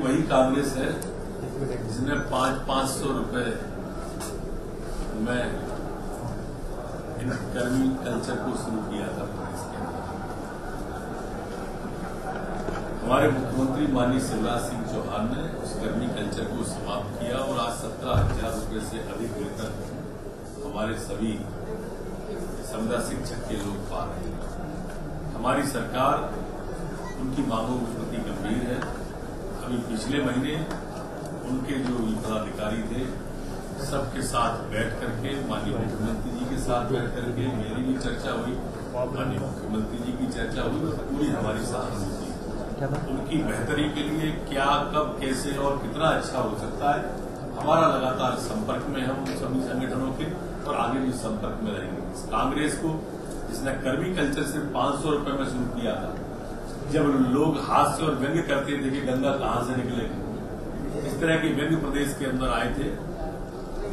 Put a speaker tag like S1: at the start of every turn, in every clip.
S1: कांग्रेस है जिसने पाँच पाँच सौ रुपए में इन कर्मी कल्चर को शुरू किया था। प्रदेश के अंदर हमारे मुख्यमंत्री माननीय शिवराज सिंह चौहान ने उस कर्मी कल्चर को समाप्त किया और आज सत्रह हज़ार रुपये से अधिक वेतन हमारे सभी समुदाय शिक्षक के लोग पा रहे हैं। हमारी सरकार उनकी मांगों के प्रति गंभीर है। अभी पिछले महीने उनके जो पदाधिकारी थे सबके साथ बैठ करके माननीय मुख्यमंत्री जी के साथ बैठ करके मेरी भी चर्चा हुई माननीय मुख्यमंत्री जी की चर्चा हुई और पूरी हमारी सहानुभूति उनकी बेहतरी के लिए क्या कब कैसे और कितना अच्छा हो सकता है हमारा लगातार संपर्क में हम सभी संगठनों के और आगे भी संपर्क में रहेंगे। कांग्रेस को जिसने कर्मी कल्चर से पाँच सौ रुपये में शुरू किया था जब लोग से और व्यंग्य करते थे कि गंगा कहाँ से निकलेगी इस तरह के व्यंग प्रदेश के अंदर आए थे।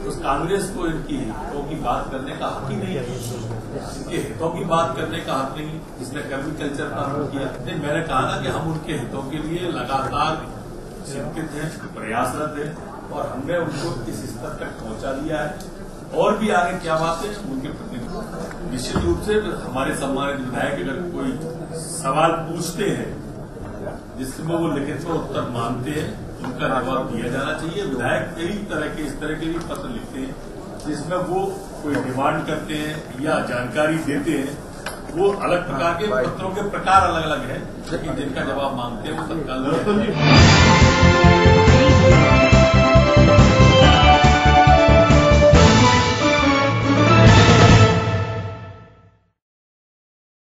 S1: उस कांग्रेस को इनकी हितों की बात करने का हक ही नहीं है। इनके हितों की बात करने का हक नहीं। जिसने कर्मी कल्चर का प्रारंभ किया। नहीं, मैंने कहा ना कि हम उनके हितों के लिए लगातार चिंतित हैं, प्रयासरत हैं, और हमने उनको इस स्तर तक पहुँचा दिया है। और भी आगे क्या बात है, उनके प्रति निश्चित रूप से हमारे सम्मानित विधायक अगर कोई सवाल पूछते हैं जिसमें वो लिखित में उत्तर मानते हैं उनका जवाब दिया जाना चाहिए। विधायक कई तरह के इस तरह के भी पत्र लिखते हैं जिसमें वो कोई डिमांड करते हैं या जानकारी देते हैं। वो अलग प्रकार के पत्रों के प्रकार अलग अलग है लेकिन जिनका जवाब मांगते हैं वो तत्काल